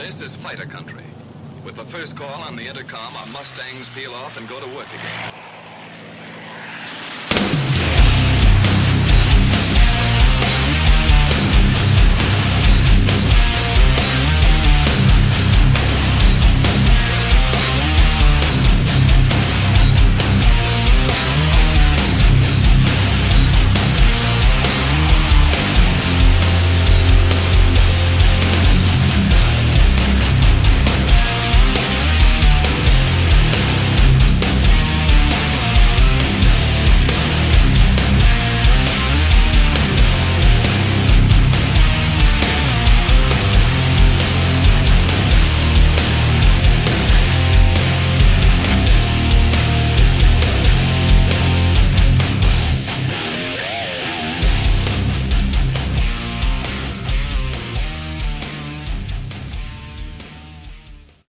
This is fighter country. With the first call on the intercom, our Mustangs peel off and go to work again.